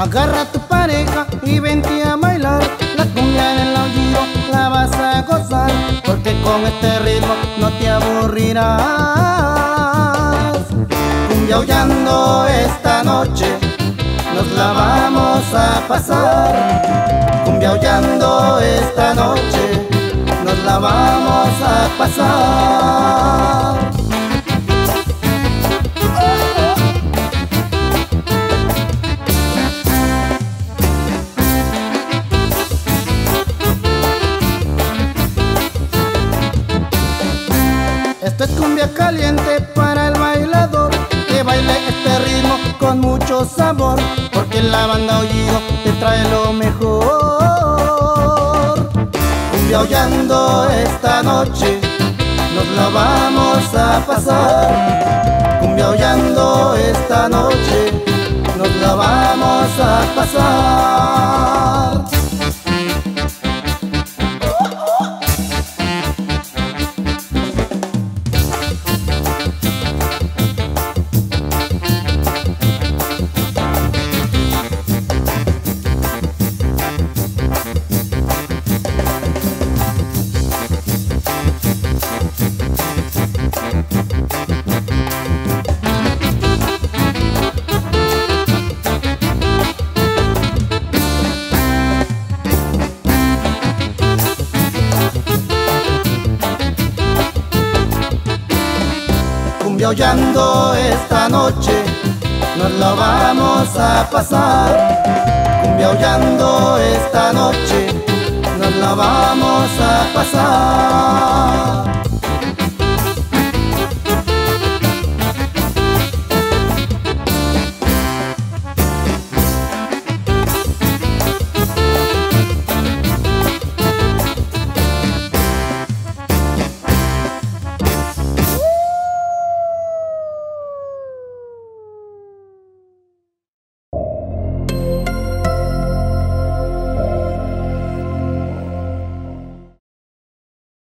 Agarra a tu pareja y vente a bailar. La cumbia del aullido la vas a gozar Porque con este ritmo no te aburrirás. Cumbia aullando esta noche Nos la vamos a pasar. Cumbia aullando esta noche Nos la vamos a pasar mucho sabor Porque la banda Oído te trae lo mejor. Cumbia aullando esta noche Nos la vamos a pasar. Cumbia aullando esta noche Nos la vamos a pasar Cumbia aullando esta noche Nos la vamos a pasar. Cumbia aullando esta noche Nos la vamos a pasar